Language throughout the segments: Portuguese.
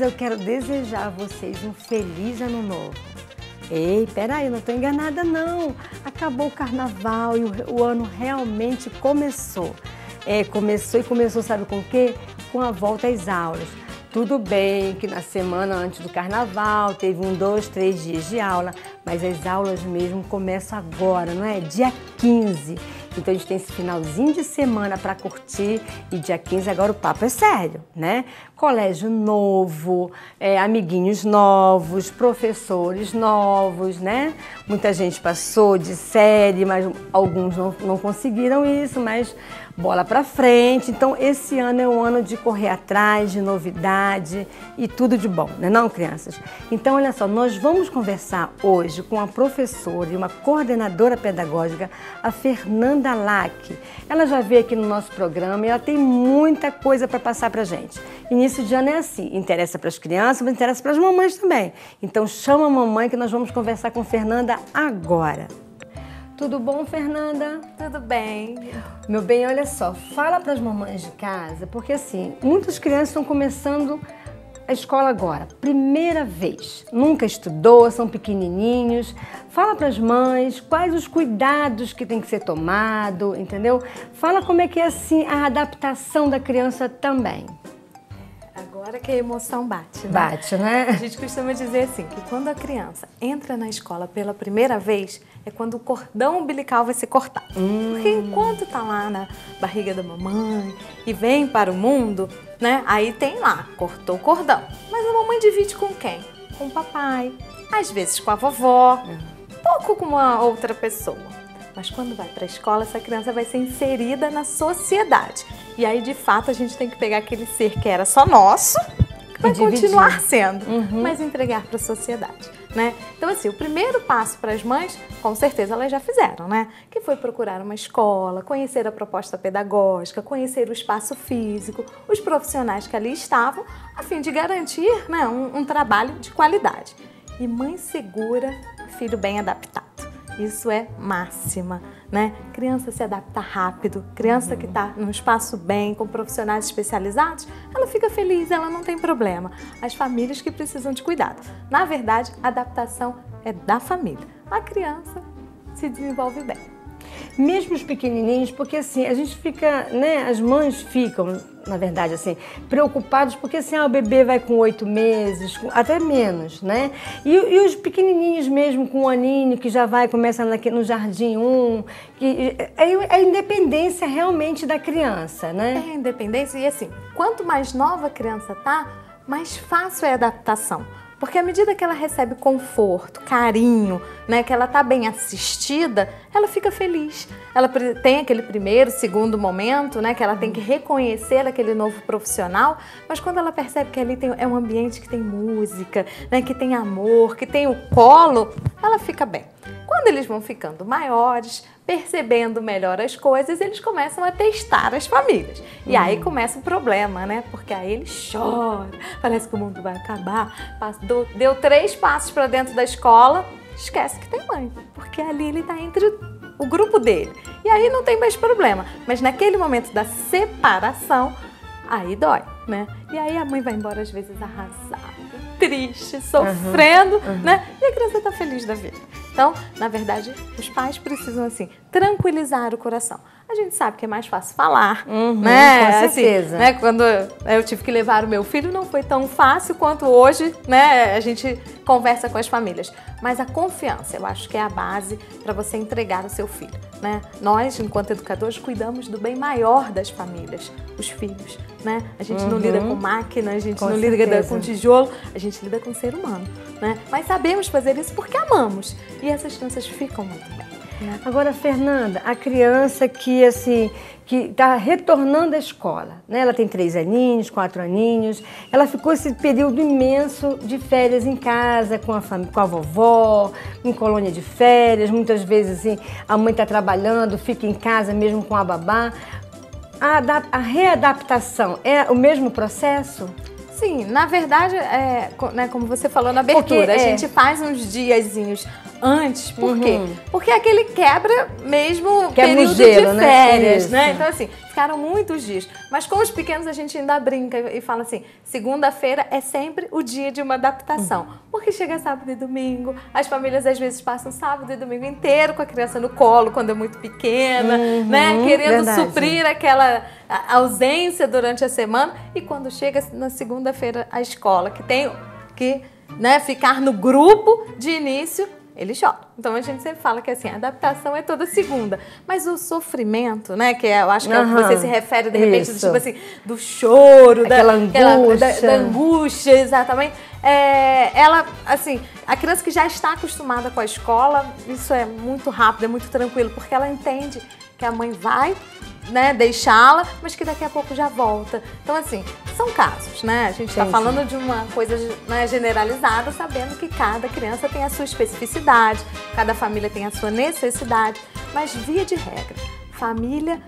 eu quero desejar a vocês um feliz ano novo. Ei, peraí, não estou enganada não. Acabou o carnaval e o, o ano realmente começou. É, começou e começou, sabe com o quê? Com a volta às aulas. Tudo bem que na semana antes do carnaval teve um, dois, três dias de aula, mas as aulas mesmo começam agora, não é? Dia 15. Então a gente tem esse finalzinho de semana para curtir e dia 15 agora o papo é sério, né? Colégio novo, é, amiguinhos novos, professores novos, né? Muita gente passou de série, mas alguns não, não conseguiram isso, mas bola para frente. Então esse ano é um ano de correr atrás, de novidade e tudo de bom, né não, crianças? Então olha só, nós vamos conversar hoje com a professora e uma coordenadora pedagógica, a Fernanda Lack. Ela já veio aqui no nosso programa e ela tem muita coisa para passar para gente. Início de ano é assim, interessa para as crianças, mas interessa para as mamães também. Então chama a mamãe que nós vamos conversar com Fernanda agora. Tudo bom, Fernanda? Tudo bem. Meu bem, olha só, fala para as mamães de casa, porque assim, muitas crianças estão começando a escola agora, primeira vez. Nunca estudou, são pequenininhos. Fala para as mães quais os cuidados que tem que ser tomado, entendeu? Fala como é que é assim a adaptação da criança também. Agora que a emoção bate, né? Bate, né? A gente costuma dizer assim, que quando a criança entra na escola pela primeira vez, é quando o cordão umbilical vai ser cortado. Hum. Porque enquanto tá lá na barriga da mamãe e vem para o mundo, né? Aí tem lá, cortou o cordão. Mas a mamãe divide com quem? Com o papai, às vezes com a vovó, pouco com uma outra pessoa. Mas quando vai para a escola, essa criança vai ser inserida na sociedade. E aí, de fato, a gente tem que pegar aquele ser que era só nosso, que vai continuar sendo, uhum. mas entregar para a sociedade. Né? Então, assim, o primeiro passo para as mães, com certeza elas já fizeram, né? Que foi procurar uma escola, conhecer a proposta pedagógica, conhecer o espaço físico, os profissionais que ali estavam, a fim de garantir né, um, um trabalho de qualidade. E mãe segura, filho bem adaptado. Isso é máxima, né? Criança se adapta rápido, criança que está num espaço bem, com profissionais especializados, ela fica feliz, ela não tem problema. As famílias que precisam de cuidado. Na verdade, a adaptação é da família. A criança se desenvolve bem mesmo os pequenininhos, porque assim, a gente fica, né, as mães ficam, na verdade, assim, preocupados porque assim, ah, o bebê vai com oito meses, até menos, né? E, e, os pequenininhos mesmo, com um aninho, que já vai, começa no jardim um, que, é, é a independência realmente da criança, né? É a independência e assim, quanto mais nova a criança tá, mais fácil é a adaptação. Porque à medida que ela recebe conforto, carinho, né, que ela está bem assistida, ela fica feliz. Ela tem aquele primeiro, segundo momento, né, que ela tem que reconhecer aquele novo profissional, mas quando ela percebe que ali tem, é um ambiente que tem música, né, que tem amor, que tem o colo, ela fica bem. Quando eles vão ficando maiores, percebendo melhor as coisas, eles começam a testar as famílias. E aí hum. começa o problema, né? Porque aí ele chora, parece que o mundo vai acabar. Deu três passos para dentro da escola, esquece que tem mãe, porque ali ele está entre o grupo dele. E aí não tem mais problema. Mas naquele momento da separação, aí dói, né? E aí a mãe vai embora às vezes arrasada, triste, sofrendo, uhum, uhum. né? E a criança tá feliz da vida. Então, na verdade, os pais precisam assim tranquilizar o coração. A gente sabe que é mais fácil falar, uhum, né? Com assim, certeza. Assim, né? Quando eu tive que levar o meu filho, não foi tão fácil quanto hoje, né? A gente conversa com as famílias. Mas a confiança, eu acho que é a base para você entregar o seu filho, né? Nós, enquanto educadores, cuidamos do bem maior das famílias, os filhos, né? A gente uhum. não lida com máquina, a gente com não certeza. lida com tijolo, a gente lida com ser humano, né? Mas sabemos fazer isso porque amamos. E essas crianças ficam muito bem. Agora, Fernanda, a criança que assim que está retornando à escola, né? Ela tem três aninhos, quatro aninhos. Ela ficou esse período imenso de férias em casa com a, com a vovó, em colônia de férias. Muitas vezes assim, a mãe está trabalhando, fica em casa mesmo com a babá. A, a readaptação é o mesmo processo? Sim, na verdade, é, né, como você falou na abertura, Porque, é. a gente faz uns diazinhos antes. Por uhum. quê? Porque aquele quebra mesmo quebra período gelo, de né? férias, né? né? Então, assim, ficaram muitos dias. Mas com os pequenos a gente ainda brinca e fala assim: segunda-feira é sempre o dia de uma adaptação. Uhum. Porque chega sábado e domingo, as famílias às vezes passam sábado e domingo inteiro com a criança no colo quando é muito pequena, uhum, né? Querendo verdade. suprir aquela ausência durante a semana. E quando chega na segunda-feira a escola, que tem que né, ficar no grupo de início ele chora. Então a gente sempre fala que assim, a adaptação é toda segunda. Mas o sofrimento, né? Que é, eu acho que é o que você se refere de repente, do, tipo assim, do choro, aquela da, angústia. Da, da, angústia, exatamente. É, ela, assim, a criança que já está acostumada com a escola, isso é muito rápido, é muito tranquilo, porque ela entende que a mãe vai né, deixá-la, mas que daqui a pouco já volta. Então, assim, são casos, né? A gente está falando de uma coisa né, generalizada, sabendo que cada criança tem a sua especificidade, cada família tem a sua necessidade, mas via de regra, família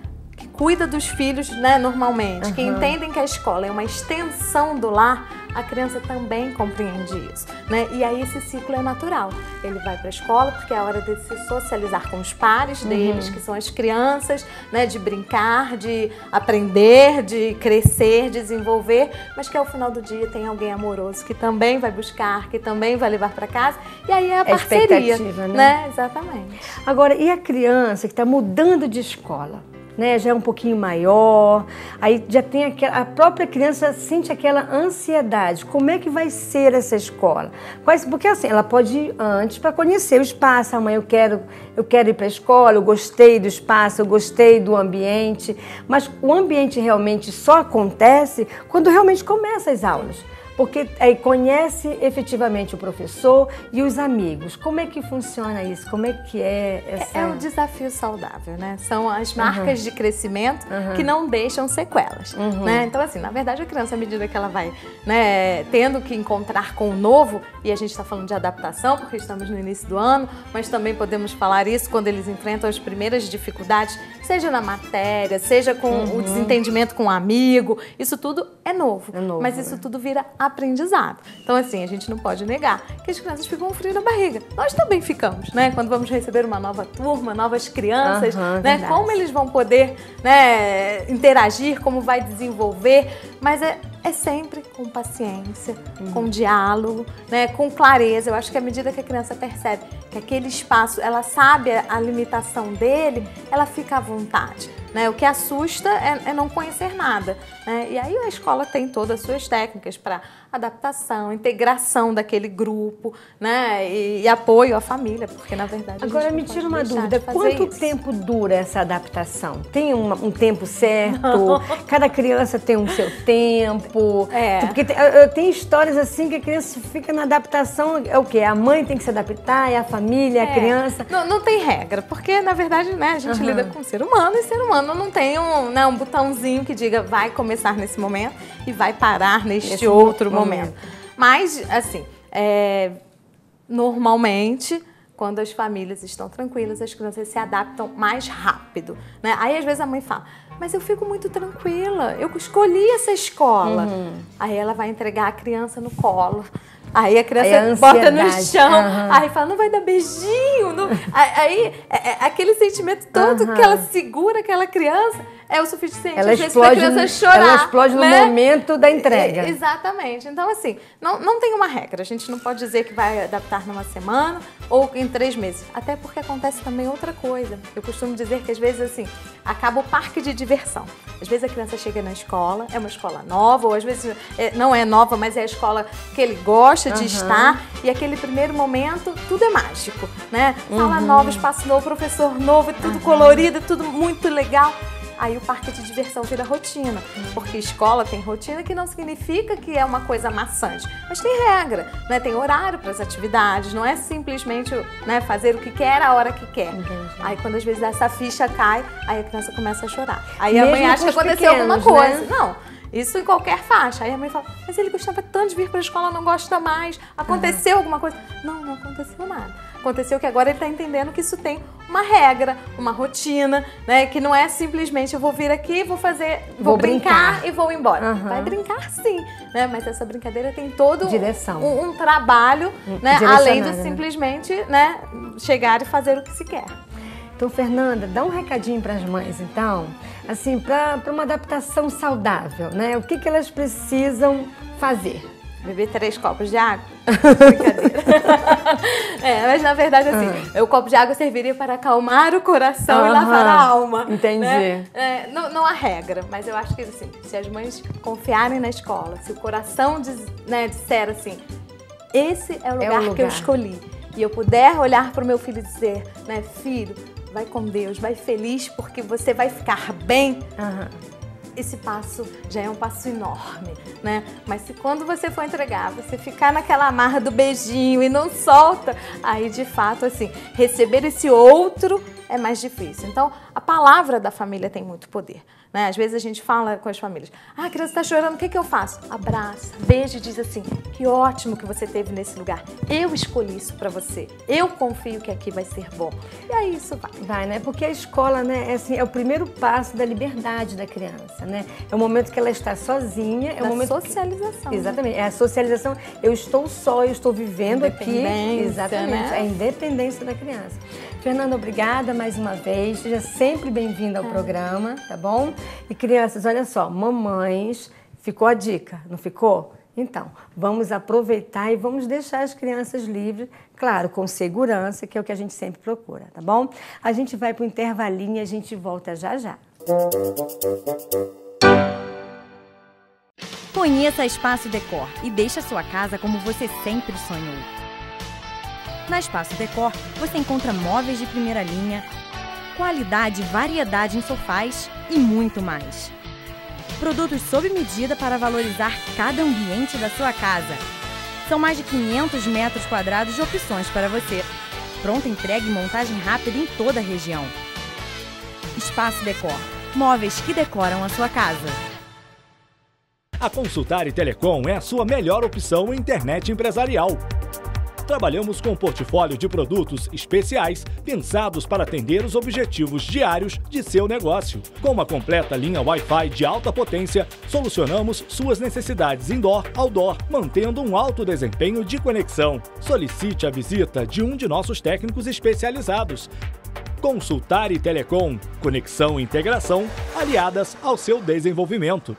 cuida dos filhos, né, normalmente, uhum. que entendem que a escola é uma extensão do lar, a criança também compreende isso, né? E aí esse ciclo é natural. Ele vai para a escola porque é a hora de se socializar com os pares uhum. deles, que são as crianças, né? De brincar, de aprender, de crescer, desenvolver, mas que ao final do dia tem alguém amoroso que também vai buscar, que também vai levar para casa. E aí é a é parceria, né? né? Exatamente. Agora, e a criança que está mudando de escola? Né, já é um pouquinho maior, aí já tem aquela, a própria criança sente aquela ansiedade. Como é que vai ser essa escola? Quais, porque assim, ela pode ir antes para conhecer o espaço. Amanhã eu quero, eu quero ir para a escola, eu gostei do espaço, eu gostei do ambiente, mas o ambiente realmente só acontece quando realmente começa as aulas porque aí conhece efetivamente o professor e os amigos. Como é que funciona isso? Como é que é essa... É, é um desafio saudável, né? São as marcas uhum. de crescimento uhum. que não deixam sequelas, uhum. né? Então, assim, na verdade, a criança, à medida que ela vai né, tendo que encontrar com o novo, e a gente está falando de adaptação, porque estamos no início do ano, mas também podemos falar isso quando eles enfrentam as primeiras dificuldades, seja na matéria, seja com o uhum. desentendimento com um amigo, isso tudo é novo. É novo mas isso é. tudo vira aprendizado. Então, assim, a gente não pode negar que as crianças ficam frio na barriga. Nós também ficamos, né? Quando vamos receber uma nova turma, novas crianças, uhum, né? Verdade. Como eles vão poder né, interagir, como vai desenvolver. Mas é, é sempre com paciência, uhum. com diálogo, né, com clareza. Eu acho que à medida que a criança percebe que aquele espaço, ela sabe a limitação dele, ela fica à vontade. Né? O que assusta é, é não conhecer nada. Né? E aí a escola tem todas as suas técnicas para adaptação, integração daquele grupo, né? E, e, apoio à família, porque na verdade. Agora me tira uma dúvida: quanto isso. tempo dura essa adaptação? Tem um, um tempo certo? Não. Cada criança tem um seu tempo? É. Porque tem, eu, tenho histórias assim que a criança fica na adaptação, é o quê? A mãe tem que se adaptar, é a família, é a criança. Não, não tem regra, porque na verdade, né, a gente uhum. lida com ser humano e ser humano não tem um, né, um botãozinho que diga vai começar nesse momento e vai parar neste Esse outro momento momento. Mas, assim, é, normalmente quando as famílias estão tranquilas, as crianças se adaptam mais rápido. Né? Aí às vezes a mãe fala, mas eu fico muito tranquila, eu escolhi essa escola. Uhum. Aí ela vai entregar a criança no colo. Aí a criança aí a bota no chão, uhum. aí fala, não vai dar beijinho. Não... aí é, é, aquele sentimento todo uhum. que ela segura aquela criança é o suficiente ela explode, criança chorar. Ela explode né? no momento da entrega. Exatamente. Então, assim, não, não tem uma regra. A gente não pode dizer que vai adaptar numa semana ou em três meses. Até porque acontece também outra coisa. Eu costumo dizer que às vezes, assim, acaba o parque de diversão. Às vezes a criança chega na escola, é uma escola nova, ou às vezes é, não é nova, mas é a escola que ele gosta de uhum. estar. E aquele primeiro momento, tudo é mágico, né? Sala uhum. nova, espaço novo, professor novo, tudo uhum. colorido, tudo muito legal aí o parque de diversão vira rotina. Porque escola tem rotina que não significa que é uma coisa maçante, mas tem regra, né? tem horário para as atividades, não é simplesmente né, fazer o que quer a hora que quer. Entendi. Aí quando às vezes essa ficha cai, aí a criança começa a chorar. Aí Mesmo a mãe acha que aconteceu pequenos, alguma coisa. Né? Não. Isso em qualquer faixa. Aí a mãe fala, mas ele gostava tanto de vir para a escola, não gosta mais. Aconteceu uhum. alguma coisa? Não, não aconteceu nada. Aconteceu que agora ele está entendendo que isso tem uma regra, uma rotina, né? Que não é simplesmente eu vou vir aqui, vou fazer, vou, Vou brincar, brincar. e vou embora. Aham. Vai brincar sim, né? Mas essa brincadeira tem todo Direção. Um, um trabalho, né? direcionada, Além de né? simplesmente, né? Chegar e fazer o que se quer. Então, Fernanda, dá um recadinho para as mães, então, assim, para uma adaptação saudável, né? O que, que elas precisam fazer? Beber três copos de água? Brincadeira. é, mas na verdade, assim, o copo de água serviria para acalmar o coração e Aham, lavar a alma. entendi. né? É, não, não há regra, mas eu acho que assim, se as mães confiarem na escola, se o coração diz, né, disser assim, esse é o lugar, que eu lugar. escolhi, e eu puder olhar para o meu filho e dizer, né, filho, vai com Deus, vai feliz porque você vai ficar bem, Aham. Esse passo já é um passo enorme, né? Mas se quando você for entregar, você ficar naquela amarra do beijinho e não solta, aí de fato, assim, receber esse outro é mais difícil. Então, a palavra da família tem muito poder. Né? Às vezes a gente fala com as famílias: ah, a criança está chorando, o que, que eu faço? Abraça, beija e diz assim: que ótimo que você teve nesse lugar. Eu escolhi isso para você. Eu confio que aqui vai ser bom. E aí isso vai. Vai, né? Porque a escola, né, é, assim, é o primeiro passo da liberdade da criança, né? É o momento que ela está sozinha, é o Da momento que- socialização. né? Exatamente. É a socialização. Eu estou só, eu estou vivendo aqui. Exatamente. né? A independência da criança. Fernanda, obrigada mais uma vez. Seja sempre bem-vinda É. ao programa, tá bom? E crianças, olha só, mamães, ficou a dica, não ficou? Então, vamos aproveitar e vamos deixar as crianças livres, claro, com segurança, que é o que a gente sempre procura, tá bom? A gente vai para o intervalinho e a gente volta já já. Conheça a Espaço Decor e deixe a sua casa como você sempre sonhou. Na Espaço Decor, você encontra móveis de primeira linha, qualidade variedade em sofás e muito mais. Produtos sob medida para valorizar cada ambiente da sua casa. São mais de 500 metros quadrados de opções para você. Pronta entrega e montagem rápida em toda a região. Espaço Decor. Móveis que decoram a sua casa. A Consultar e Telecom é a sua melhor opção em internet empresarial. Trabalhamos com um portfólio de produtos especiais pensados para atender os objetivos diários de seu negócio. Com uma completa linha Wi-Fi de alta potência, solucionamos suas necessidades indoor, outdoor, mantendo um alto desempenho de conexão. Solicite a visita de um de nossos técnicos especializados. Consultar e Telecom, conexão e integração aliadas ao seu desenvolvimento.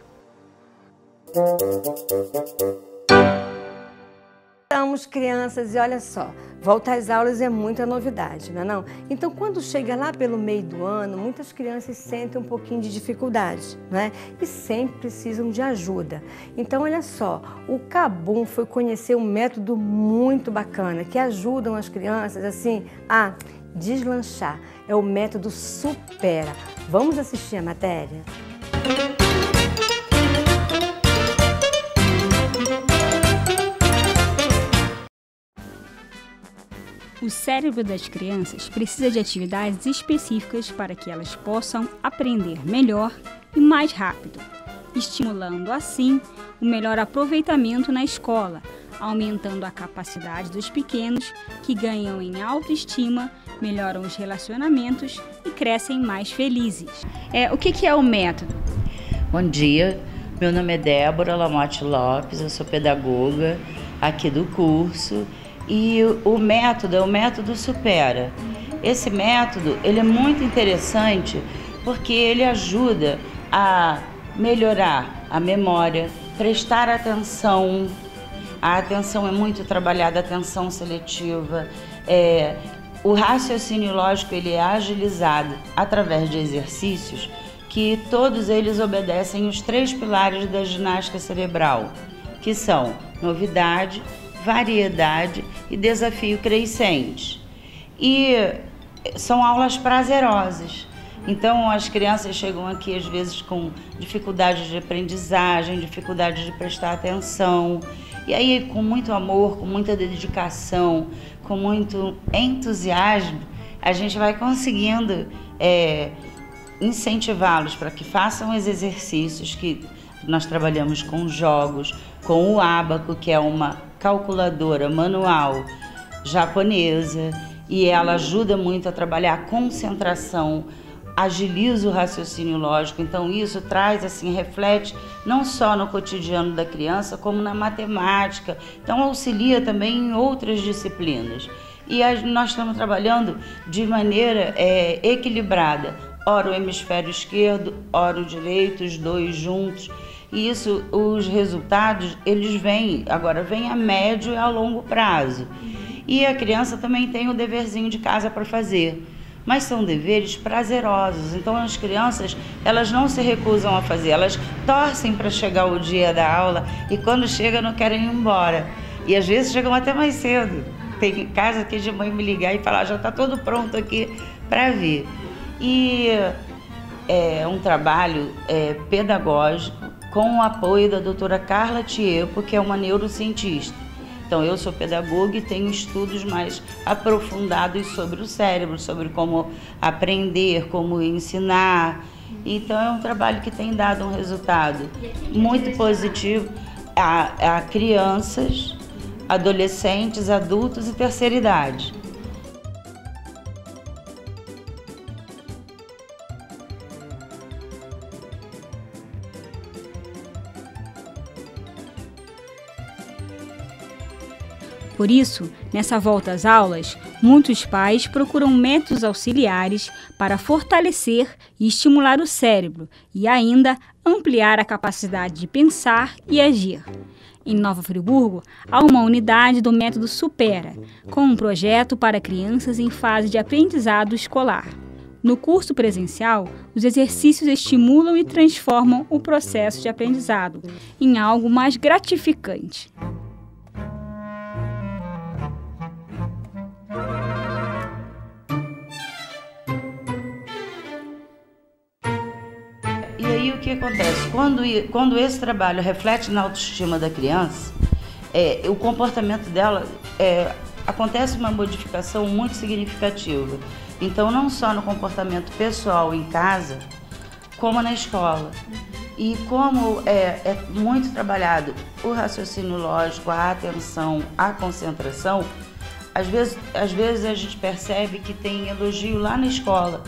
Estamos crianças e olha só, volta às aulas é muita novidade, não é não? Então quando chega lá pelo meio do ano, muitas crianças sentem um pouquinho de dificuldade, né? E sempre precisam de ajuda. Então olha só, o Cabum foi conhecer um método muito bacana que ajudam as crianças assim a deslanchar. É o método Supera. Vamos assistir a matéria? O cérebro das crianças precisa de atividades específicas para que elas possam aprender melhor e mais rápido, estimulando assim o melhor aproveitamento na escola, aumentando a capacidade dos pequenos que ganham em autoestima, melhoram os relacionamentos e crescem mais felizes. É, o que, que é o método? Bom dia, meu nome é Débora Lamotte Lopes, eu sou pedagoga aqui do curso e o método é o método Supera. Esse método ele é muito interessante porque ele ajuda a melhorar a memória, prestar atenção. A atenção é muito trabalhada, atenção seletiva. É, o raciocínio lógico ele é agilizado através de exercícios que todos eles obedecem os três pilares da ginástica cerebral, que são novidade, variedade e desafio crescente. E são aulas prazerosas. Então as crianças chegam aqui às vezes com dificuldade de aprendizagem, dificuldade de prestar atenção. E aí, com muito amor, com muita dedicação, com muito entusiasmo, a gente vai conseguindo é, incentivá-los para que façam os exercícios que nós trabalhamos com jogos, com o Abaco, que é uma calculadora manual japonesa, e ela ajuda muito a trabalhar a concentração, agiliza o raciocínio lógico. Então isso traz assim, reflete não só no cotidiano da criança, como na matemática. Então auxilia também em outras disciplinas. E nós estamos trabalhando de maneira é, equilibrada. Ora o hemisfério esquerdo, ora o direito, os dois juntos. E isso, os resultados, eles vêm, agora vem a médio e a longo prazo. E a criança também tem o deverzinho de casa para fazer mas são deveres prazerosos. Então as crianças, elas não se recusam a fazer, elas torcem para chegar o dia da aula e quando chega não querem ir embora. E às vezes chegam até mais cedo. Tem casa que de mãe me ligar e falar, já está todo pronto aqui para vir. E é um trabalho é, pedagógico com o apoio da doutora Carla Tiepo, que é uma neurocientista. Então, eu sou pedagoga e tenho estudos mais aprofundados sobre o cérebro, sobre como aprender, como ensinar. Então, é um trabalho que tem dado um resultado muito positivo a, a crianças, adolescentes, adultos e terceira idade. Por isso, nessa volta às aulas, muitos pais procuram métodos auxiliares para fortalecer e estimular o cérebro e ainda ampliar a capacidade de pensar e agir. Em Nova Friburgo, há uma unidade do método Supera, com um projeto para crianças em fase de aprendizado escolar. No curso presencial, os exercícios estimulam e transformam o processo de aprendizado em algo mais gratificante. Que acontece? Quando, quando esse trabalho reflete na autoestima da criança, é, o comportamento dela é, acontece uma modificação muito significativa. Então, não só no comportamento pessoal em casa, como na escola. E como é, é muito trabalhado o raciocínio lógico, a atenção, a concentração, às vezes, às vezes a gente percebe que tem elogio lá na escola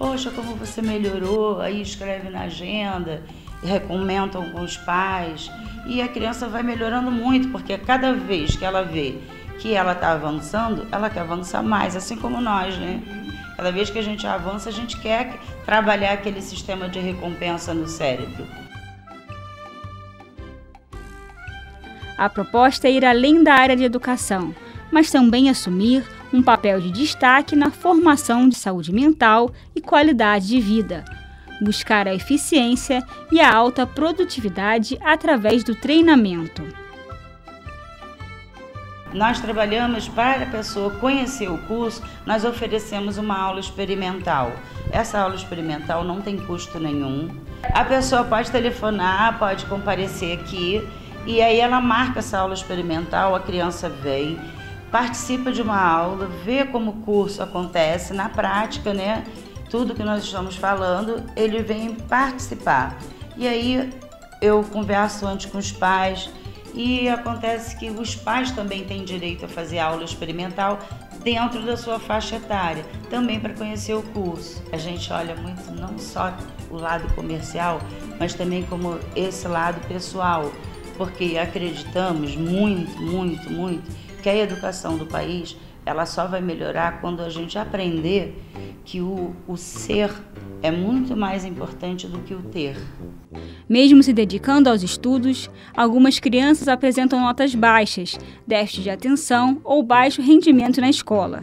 Poxa, como você melhorou, aí escreve na agenda, comentam com os pais. E a criança vai melhorando muito, porque cada vez que ela vê que ela está avançando, ela quer avançar mais, assim como nós, né? Cada vez que a gente avança, a gente quer trabalhar aquele sistema de recompensa no cérebro. A proposta é ir além da área de educação, mas também assumir um papel de destaque na formação de saúde mental qualidade de vida, buscar a eficiência e a alta produtividade através do treinamento. Nós trabalhamos para a pessoa conhecer o curso, nós oferecemos uma aula experimental. Essa aula experimental não tem custo nenhum. A pessoa pode telefonar, pode comparecer aqui e aí ela marca essa aula experimental, a criança vem participa de uma aula, vê como o curso acontece na prática, né? Tudo que nós estamos falando, ele vem participar. E aí eu converso antes com os pais e acontece que os pais também têm direito a fazer aula experimental dentro da sua faixa etária, também para conhecer o curso. A gente olha muito não só o lado comercial, mas também como esse lado pessoal, porque acreditamos muito, muito, muito que a educação do país ela só vai melhorar quando a gente aprender que o, o ser é muito mais importante do que o ter. Mesmo se dedicando aos estudos, algumas crianças apresentam notas baixas, déficit de atenção ou baixo rendimento na escola.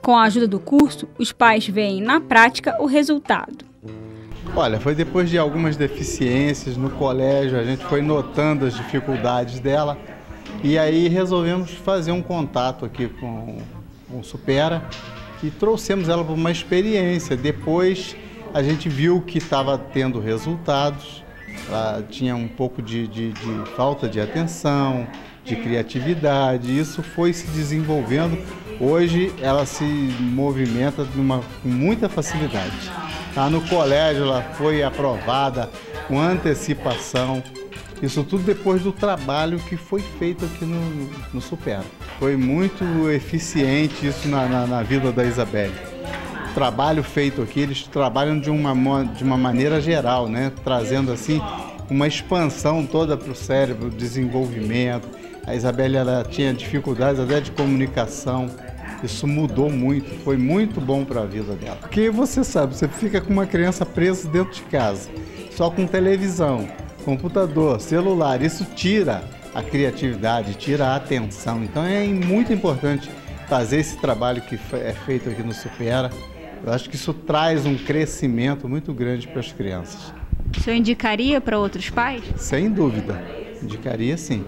Com a ajuda do curso, os pais veem na prática o resultado. Olha, foi depois de algumas deficiências no colégio, a gente foi notando as dificuldades dela e aí resolvemos fazer um contato aqui com, o Supera e trouxemos ela para uma experiência. Depois a gente viu que estava tendo resultados, ela tinha um pouco de, de, de falta de atenção, de criatividade, isso foi se desenvolvendo. Hoje ela se movimenta uma, com muita facilidade. Tá no colégio, ela foi aprovada com antecipação. Isso tudo depois do trabalho que foi feito aqui no, no Supera. Foi muito eficiente isso na, na, na vida da Isabelle. O trabalho feito aqui, eles trabalham de uma, de uma maneira geral, né? Trazendo assim uma expansão toda para o cérebro, desenvolvimento. A Isabelle ela tinha dificuldades até de comunicação. Isso mudou muito, foi muito bom para a vida dela. Porque você sabe, você fica com uma criança presa dentro de casa, só com televisão, computador, celular, isso tira a criatividade, tira a atenção. Então é muito importante fazer esse trabalho que é feito aqui no Supera. Eu acho que isso traz um crescimento muito grande para as crianças. O senhor indicaria para outros pais? Sem dúvida, indicaria sim.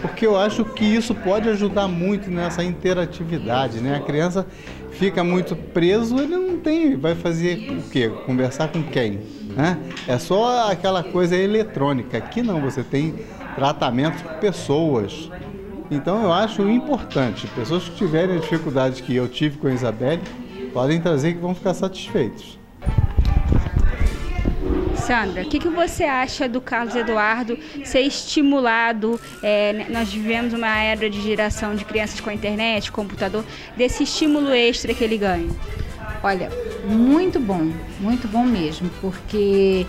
Porque eu acho que isso pode ajudar muito nessa interatividade, né? A criança fica muito preso, ele não tem, vai fazer o quê? Conversar com quem? Né? É só aquela coisa eletrônica. Aqui não, você tem tratamento com pessoas. Então eu acho importante, pessoas que tiverem a dificuldade que eu tive com a Isabelle, podem trazer que vão ficar satisfeitos. Sandra, o que, que você acha do Carlos Eduardo ser estimulado? É, nós vivemos uma era de geração de crianças com a internet, computador, desse estímulo extra que ele ganha. Olha, muito bom, muito bom mesmo, porque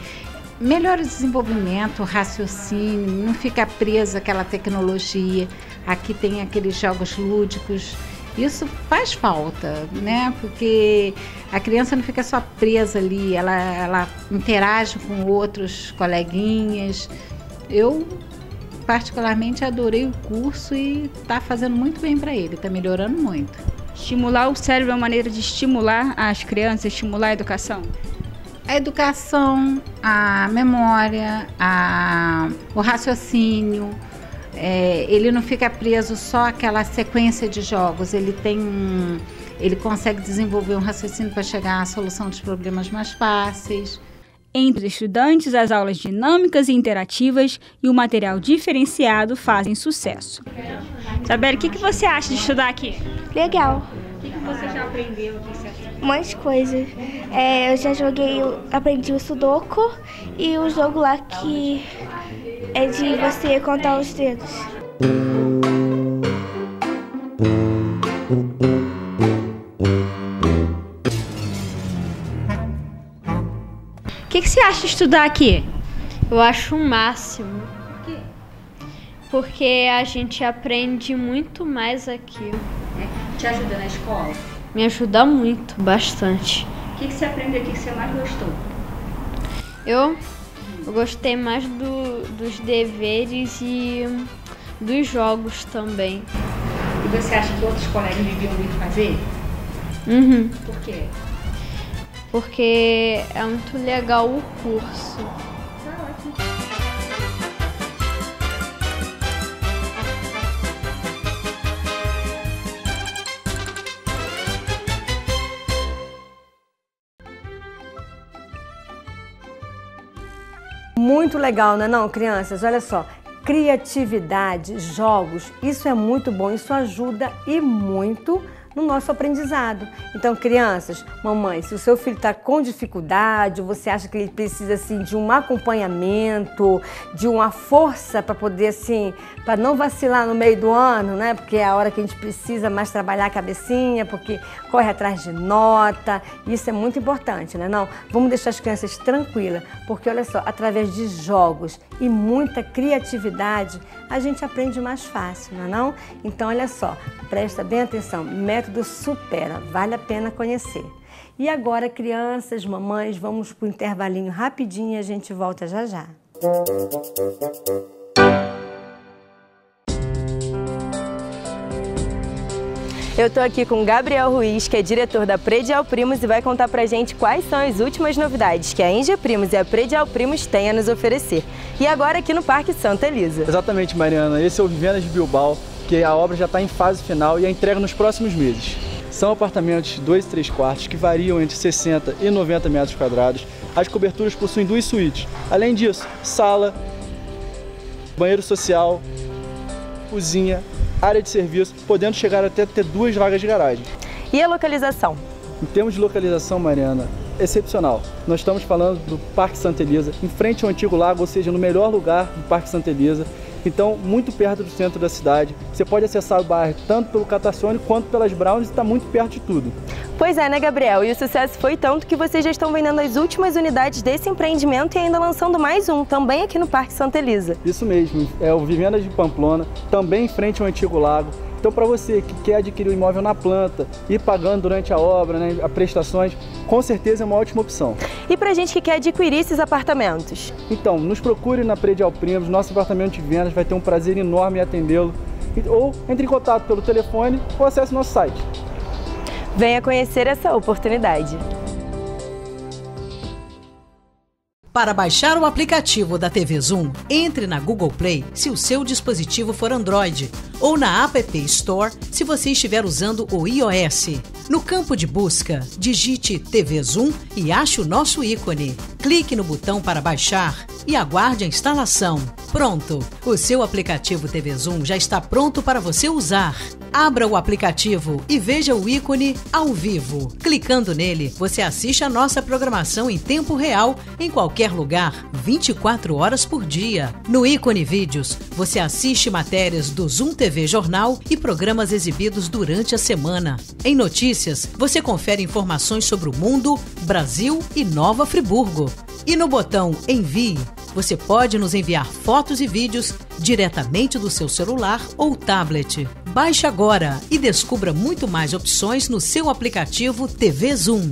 melhora o desenvolvimento, o raciocínio, não fica preso àquela tecnologia. Aqui tem aqueles jogos lúdicos. Isso faz falta, né? Porque a criança não fica só presa ali, ela, ela interage com outros coleguinhas. Eu particularmente adorei o curso e está fazendo muito bem para ele, está melhorando muito. Estimular o cérebro é uma maneira de estimular as crianças, estimular a educação? A educação, a memória, a, o raciocínio. É, ele não fica preso só àquela sequência de jogos, ele tem ele consegue desenvolver um raciocínio para chegar à solução dos problemas mais fáceis. Entre os estudantes, as aulas dinâmicas e interativas e o material diferenciado fazem sucesso. Isabel, o que, que você acha de estudar aqui? Legal. O que, que você já aprendeu? Um monte de coisa. É, eu já joguei, aprendi o Sudoku e o jogo lá que é de você contar os dedos. O que, que você acha de estudar aqui? Eu acho o máximo. Porque a gente aprende muito mais aqui. Te ajuda na escola? Me ajuda muito, bastante. O que, que você aprendeu aqui que você mais gostou? Eu, eu gostei mais do, dos deveres e dos jogos também. E você acha que outros colegas deviam muito fazer? Uhum. Por quê? Porque é muito legal o curso. Muito legal, não é não, crianças? Olha só, criatividade, jogos, isso é muito bom, isso ajuda e muito no nosso aprendizado. Então, crianças, mamãe, se o seu filho está com dificuldade, você acha que ele precisa assim de um acompanhamento, de uma força para poder assim, para não vacilar no meio do ano, né? Porque é a hora que a gente precisa mais trabalhar a cabecinha, porque corre atrás de nota. Isso é muito importante, né? Não, vamos deixar as crianças tranquilas, porque olha só, através de jogos e muita criatividade, a gente aprende mais fácil, não é não? Então, olha só, presta bem atenção, método supera, vale a pena conhecer. E agora, crianças, mamães, vamos para o intervalinho rapidinho e a gente volta já já. Eu tô aqui com o Gabriel Ruiz, que é diretor da Predial Primos e vai contar pra gente quais são as últimas novidades que a Índia Primos e a Predial Primos têm a nos oferecer. E agora aqui no Parque Santa Elisa. Exatamente, Mariana. Esse é o Vivendas de Bilbao, que a obra já está em fase final e a entrega nos próximos meses. São apartamentos de 2 e 3 quartos que variam entre 60 e 90 metros quadrados. As coberturas possuem duas suítes. Além disso, sala, banheiro social, cozinha, área de serviço, podendo chegar até ter duas vagas de garagem. E a localização? Em termos de localização, Mariana, excepcional. Nós estamos falando do Parque Santa Elisa, em frente ao antigo lago, ou seja, no melhor lugar do Parque Santa Elisa. Então, muito perto do centro da cidade. Você pode acessar o bairro tanto pelo Catacione quanto pelas Browns e está muito perto de tudo. Pois é, né, Gabriel? E o sucesso foi tanto que vocês já estão vendendo as últimas unidades desse empreendimento e ainda lançando mais um, também aqui no Parque Santa Elisa. Isso mesmo, é o Vivendas de Pamplona, também em frente ao antigo lago. Então, para você que quer adquirir o imóvel na planta e pagando durante a obra, né, as prestações, com certeza é uma ótima opção. E para gente que quer adquirir esses apartamentos? Então, nos procure na Predial Primos, nosso departamento de vendas vai ter um prazer enorme em atendê-lo. Ou entre em contato pelo telefone ou acesse nosso site. Venha conhecer essa oportunidade. Para baixar o aplicativo da TV Zoom, entre na Google Play se o seu dispositivo for Android ou na App Store se você estiver usando o iOS. No campo de busca, digite TV Zoom e ache o nosso ícone. Clique no botão para baixar e aguarde a instalação. Pronto! O seu aplicativo TV Zoom já está pronto para você usar. Abra o aplicativo e veja o ícone ao vivo. Clicando nele, você assiste a nossa programação em tempo real, em qualquer lugar, 24 horas por dia. No ícone Vídeos, você assiste matérias do Zoom TV Jornal e programas exibidos durante a semana. Em Notícias, você confere informações sobre o mundo, Brasil e Nova Friburgo. E no botão Envie, você pode nos enviar fotos e vídeos diretamente do seu celular ou tablet. Baixe agora e descubra muito mais opções no seu aplicativo TV Zoom.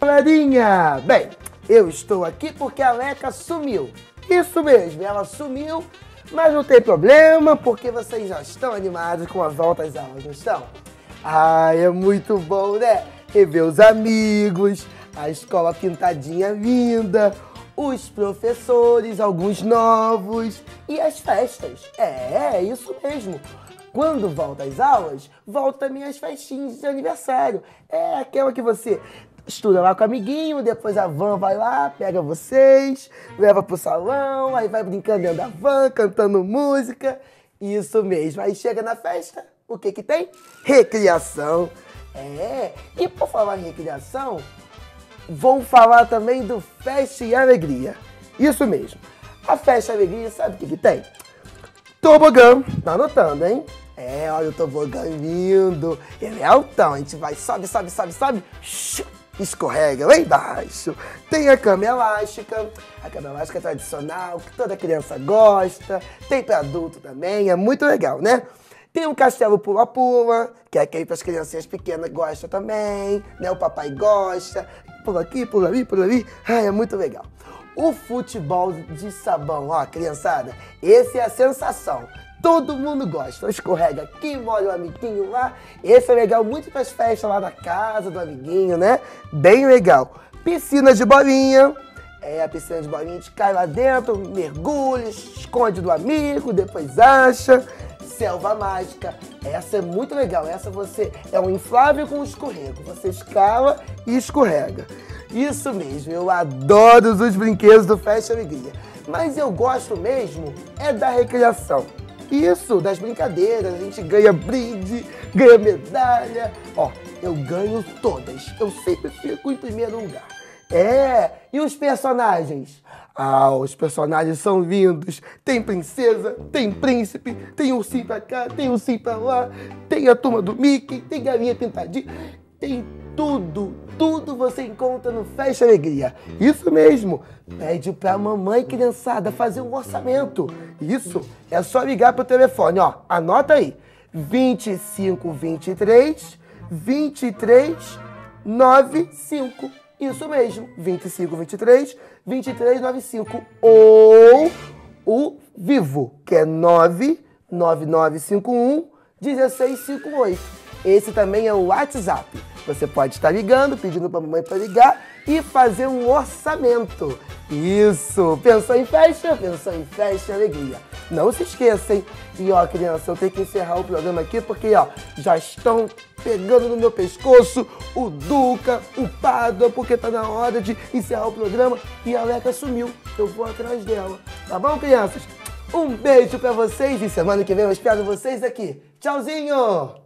Galerinha, bem, eu estou aqui porque a Leca sumiu. Isso mesmo, ela sumiu, mas não tem problema porque vocês já estão animados com a volta às aulas, não estão? Ah, é muito bom, né? Rever os amigos, a escola pintadinha linda, os professores, alguns novos e as festas. É, é isso mesmo. Quando volta às aulas, volta as festinhas de aniversário. É aquela que você estuda lá com o amiguinho, depois a van vai lá, pega vocês, leva pro salão, aí vai brincando dentro da van, cantando música. Isso mesmo. Aí chega na festa, o que que tem? Recriação. É, e por falar em recriação, vou falar também do Festa e Alegria. Isso mesmo. A Festa e Alegria, sabe o que, que tem? Tobogã. Tá anotando, hein? É, olha o tobogã lindo. Ele é altão. A gente vai, sobe, sobe, sobe, sobe. Escorrega lá embaixo. Tem a cama elástica. A cama elástica tradicional, que toda criança gosta. Tem para adulto também. É muito legal, né? Tem um castelo pula-pula, que é aquele para as criancinhas pequenas gostam também, né? O papai gosta. Pula aqui, pula ali, pula ali. Ai, é muito legal. O futebol de sabão, ó, criançada, esse é a sensação. Todo mundo gosta. Escorrega aqui, molha o amiguinho lá. Esse é legal muito para as festas lá na casa do amiguinho, né? Bem legal. Piscina de bolinha. É, a piscina de bolinha, a gente cai lá dentro, mergulha, esconde do amigo, depois acha selva mágica. Essa é muito legal. Essa você é um inflável com escorrego. Você escala e escorrega. Isso mesmo, eu adoro os brinquedos do Festa Alegria. Mas eu gosto mesmo é da recreação. Isso, das brincadeiras, a gente ganha brinde, ganha medalha. Ó, eu ganho todas. Eu sempre fico em primeiro lugar. É, e os personagens? Ah, os personagens são lindos. Tem princesa, tem príncipe, tem ursinho pra cá, tem ursinho pra lá, tem a turma do Mickey, tem galinha pintadinha, tem tudo, tudo você encontra no Festa Alegria. Isso mesmo. Pede pra mamãe criançada fazer um orçamento. Isso é só ligar pro telefone, ó. Anota aí. 2523 23 95. Isso mesmo, 2523 2395 ou o Vivo, que é 99951 1658. Esse também é o WhatsApp. Você pode estar ligando, pedindo para a mamãe para ligar e fazer um orçamento. Isso! Pensou em festa? Pensou em festa e alegria. Não se esqueça, hein? E ó, criança, eu tenho que encerrar o programa aqui porque, ó, já estão pegando no meu pescoço o Duca, o Pádua, porque tá na hora de encerrar o programa e a Leca sumiu. Eu vou atrás dela. Tá bom, crianças? Um beijo para vocês e semana que vem eu espero vocês aqui. Tchauzinho!